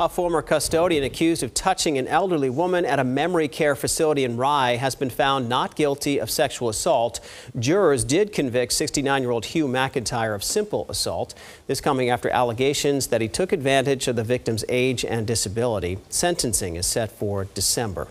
A former custodian accused of touching an elderly woman at a memory care facility in Rye has been found not guilty of sexual assault. Jurors did convict 69-year-old Hugh McIntyre of simple assault. This coming after allegations that he took advantage of the victim's age and disability. Sentencing is set for December.